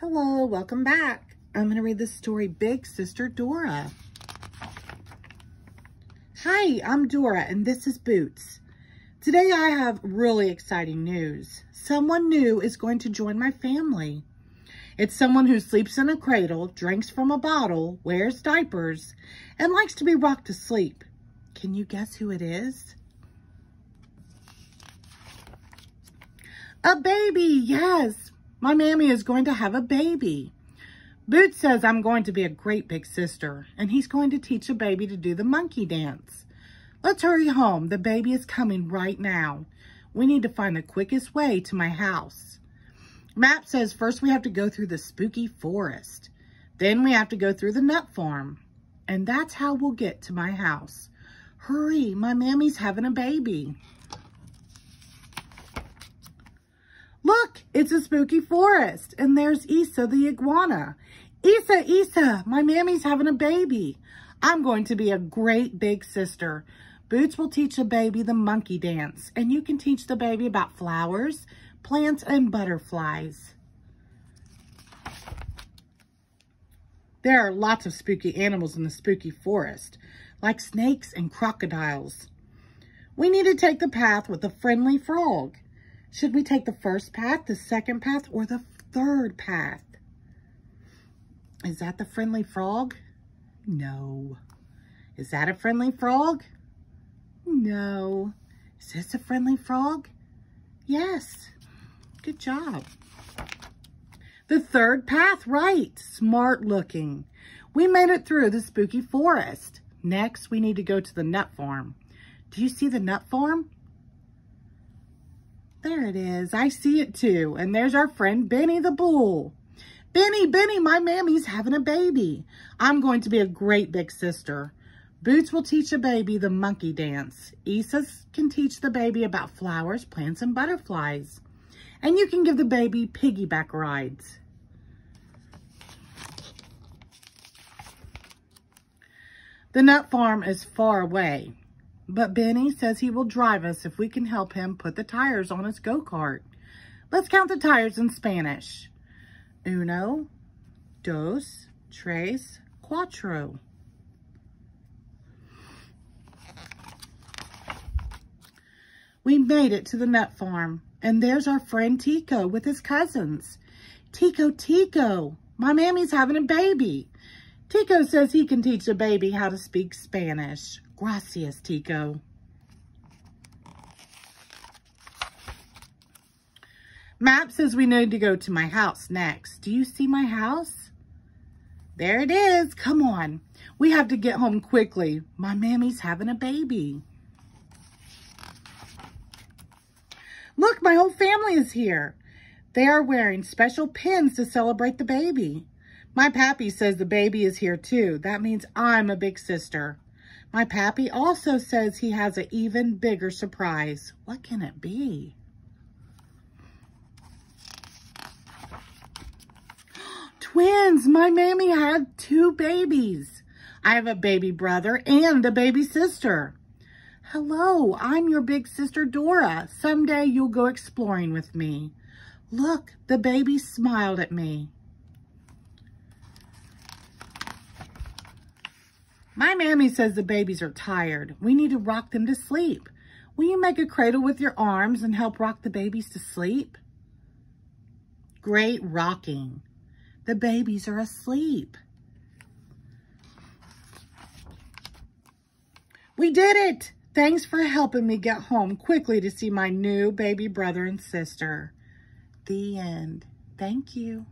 Hello, welcome back. I'm going to read the story Big Sister Dora. Hi, I'm Dora and this is Boots. Today I have really exciting news. Someone new is going to join my family. It's someone who sleeps in a cradle, drinks from a bottle, wears diapers, and likes to be rocked to sleep. Can you guess who it is? A baby, yes. My Mami is going to have a baby. Boots says I'm going to be a great big sister, and he's going to teach a baby to do the monkey dance. Let's hurry home. The baby is coming right now. We need to find the quickest way to my house. Map says first we have to go through the spooky forest. Then we have to go through the nut farm. And that's how we'll get to my house. Hurry, my Mami's having a baby. Look, it's a spooky forest. And there's Isa the iguana. Isa, Isa, my Mami's having a baby. I'm going to be a great big sister. Boots will teach the baby the monkey dance. And you can teach the baby about flowers, plants, and butterflies. There are lots of spooky animals in the spooky forest, like snakes and crocodiles. We need to take the path with the friendly frog. Should we take the first path, the second path, or the third path? Is that the friendly frog? No. Is that a friendly frog? No. Is this a friendly frog? Yes. Good job. The third path, right. Smart looking. We made it through the spooky forest. Next, we need to go to the nut farm. Do you see the nut farm? There it is. I see it too. And there's our friend Benny the Bull. Benny, Benny, my Mami's having a baby. I'm going to be a great big sister. Boots will teach a baby the monkey dance. Isa can teach the baby about flowers, plants, and butterflies. And you can give the baby piggyback rides. The nut farm is far away. But Benny says he will drive us if we can help him put the tires on his go-kart. Let's count the tires in Spanish. Uno, dos, tres, cuatro. We made it to the nut farm, and there's our friend Tico with his cousins. Tico, Tico, my Mami's having a baby. Tico says he can teach the baby how to speak Spanish. Gracias, Tico. Map says we need to go to my house next. Do you see my house? There it is. Come on. We have to get home quickly. My Mami's having a baby. Look, my whole family is here. They are wearing special pins to celebrate the baby. My Papi says the baby is here too. That means I'm a big sister. My Papi also says he has an even bigger surprise. What can it be? Twins! My Mami had two babies. I have a baby brother and a baby sister. Hello, I'm your big sister Dora. Someday you'll go exploring with me. Look, the baby smiled at me. My Mami says the babies are tired. We need to rock them to sleep. Will you make a cradle with your arms and help rock the babies to sleep? Great rocking. The babies are asleep. We did it! Thanks for helping me get home quickly to see my new baby brother and sister. The end. Thank you.